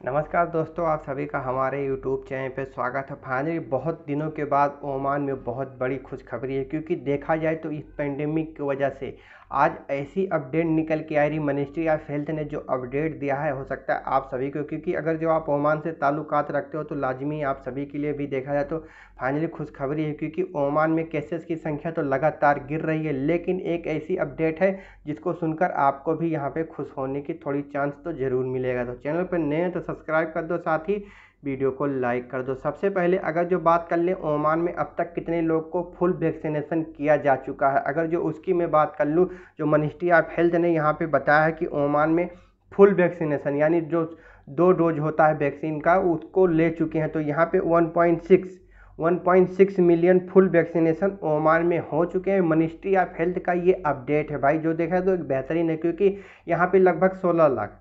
नमस्कार दोस्तों, आप सभी का हमारे यूट्यूब चैनल पर स्वागत है। फाइनली बहुत दिनों के बाद ओमान में बहुत बड़ी खुशखबरी है, क्योंकि देखा जाए तो इस पेंडेमिक की वजह से आज ऐसी अपडेट निकल के आ रही मिनिस्ट्री ऑफ़ हेल्थ ने जो अपडेट दिया है, हो सकता है आप सभी को, क्योंकि अगर जो आप ओमान से ताल्लुकात रखते हो तो लाजमी आप सभी के लिए भी देखा जाए तो फाइनली खुशखबरी है, क्योंकि ओमान में केसेस की संख्या तो लगातार गिर रही है, लेकिन एक ऐसी अपडेट है, जिसको सुनकर आपको भी यहाँ पर खुश होने की थोड़ी चांस तो ज़रूर मिलेगा। तो चैनल पर नए तो सब्सक्राइब कर दो साथ। ही वीडियो को लाइक कर दो। सबसे पहले अगर जो बात कर लें, ओमान में अब तक कितने लोग को फुल वैक्सीनेशन किया जा चुका है? अगर जो उसकी मैं बात कर लूँ, जो मिनिस्ट्री ऑफ़ हेल्थ ने यहाँ पे बताया है कि ओमान में फुल वैक्सीनेशन, यानी जो दो डोज होता है वैक्सीन का, उसको ले चुके हैं। तो यहाँ पे 1.6 1.6 मिलियन फुल वैक्सीनेशन ओमान में हो चुके हैं। मिनिस्ट्री ऑफ़ हेल्थ का ये अपडेट है भाई, जो देखा है तो बेहतरीन है, क्योंकि यहाँ पे लगभग 16 लाख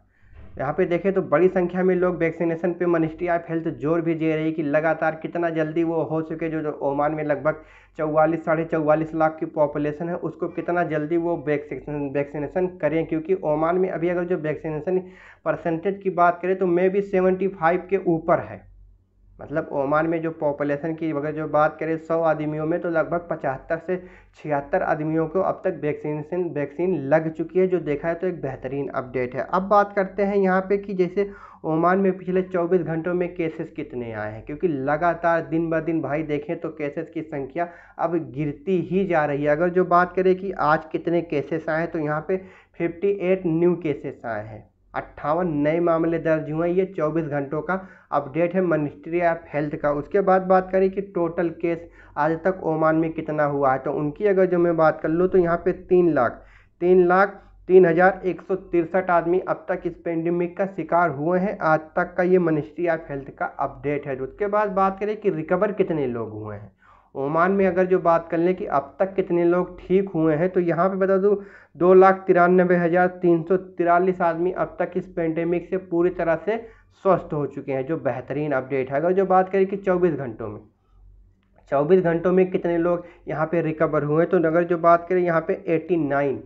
यहाँ पे देखें तो बड़ी संख्या में लोग वैक्सीनेशन पे मिनिस्ट्री ऑफ़ हेल्थ ज़ोर भी दे रही है कि लगातार कितना जल्दी वो हो सके। जो जो ओमान में लगभग चौवालीस, साढ़े चौवालीस लाख की पॉपुलेशन है, उसको कितना जल्दी वो वैक्सीनेशन वैक्सीनेशन करें? क्योंकि ओमान में अभी अगर जो वैक्सीनेशन परसेंटेज की बात करें तो मे बी सेवेंटी फाइव के ऊपर है। मतलब ओमान में जो पॉपुलेशन की अगर जो बात करें सौ आदमियों में तो लगभग पचहत्तर से छिहत्तर आदमियों को अब तक वैक्सीनेशन वैक्सीन लग चुकी है, जो देखा है तो एक बेहतरीन अपडेट है। अब बात करते हैं यहाँ पे कि जैसे ओमान में पिछले 24 घंटों में केसेस कितने आए हैं, क्योंकि लगातार दिन ब दिन भाई देखें तो केसेस की संख्या अब गिरती ही जा रही है। अगर जो बात करें कि आज कितने केसेस आए हैं तो यहाँ पे 58 न्यू केसेस आए हैं। अट्ठावन नए मामले दर्ज हुए हैं, ये 24 घंटों का अपडेट है। मिनिस्ट्री ऑफ़ हेल्थ का, उसके बाद बात करें कि टोटल केस आज तक ओमान में कितना हुआ है। तो उनकी अगर जो मैं बात कर लूँ तो यहाँ पे तीन लाख तीन लाख तीन हज़ार एक सौ तिरसठ आदमी अब तक इस पेंडेमिक का शिकार हुए हैं। आज तक का ये मिनिस्ट्री ऑफ़ हेल्थ का अपडेट है। उसके बाद बात करें कि रिकवर कितने लोग हुए हैं। ओमान में अगर जो बात कर लें कि अब तक कितने लोग ठीक हुए हैं तो यहाँ पे बता दूँ, दो लाख तिरानबे हज़ार तीन सौ तिरालीस आदमी अब तक इस पेंडेमिक से पूरी तरह से स्वस्थ हो चुके हैं, जो बेहतरीन अपडेट है। अगर जो बात करें कि चौबीस घंटों में, चौबीस घंटों में कितने लोग यहाँ पे रिकवर हुए तो अगर जो बात करें यहाँ पे एटी नाइन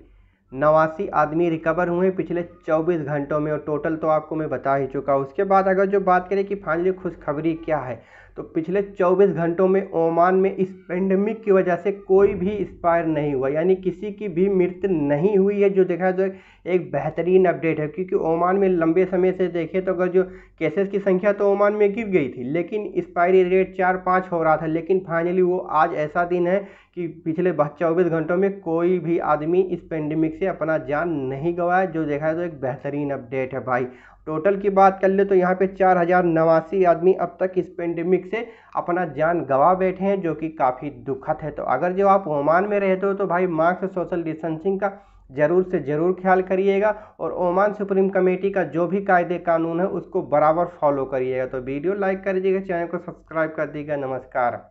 नवासी आदमी रिकवर हुए पिछले 24 घंटों में, और टोटल तो आपको मैं बता ही चुका उसके बाद अगर जो बात करें कि फाइनली खुशखबरी क्या है तो पिछले 24 घंटों में ओमान में इस पेंडेमिक की वजह से कोई भी एक्सपायर नहीं हुआ, यानी किसी की भी मृत्यु नहीं हुई है, जो देखा तो एक बेहतरीन अपडेट है। क्योंकि ओमान में लंबे समय से देखें तो अगर जो केसेस की संख्या तो ओमान में गिर गई थी, लेकिन एक्सपायरी रेट चार पाँच हो रहा था। लेकिन फाइनली वो आज ऐसा दिन है कि पिछले चौबीस घंटों में कोई भी आदमी इस पेंडेमिक से अपना जान नहीं गंवाया, जो देखा जाए तो एक बेहतरीन अपडेट है भाई। टोटल की बात कर ले तो यहाँ पे चार हज़ार नवासी आदमी अब तक इस पेंडेमिक से अपना जान गंवा बैठे हैं, जो कि काफ़ी दुखद है। तो अगर जो आप ओमान में रहते हो तो भाई मास्क सोशल डिस्टेंसिंग का ज़रूर से ज़रूर ख्याल करिएगा और ओमान सुप्रीम कमेटी का जो भी कायदे कानून है उसको बराबर फॉलो करिएगा। तो वीडियो लाइक कर दीजिएगा, चैनल को सब्सक्राइब कर दीजिएगा। नमस्कार।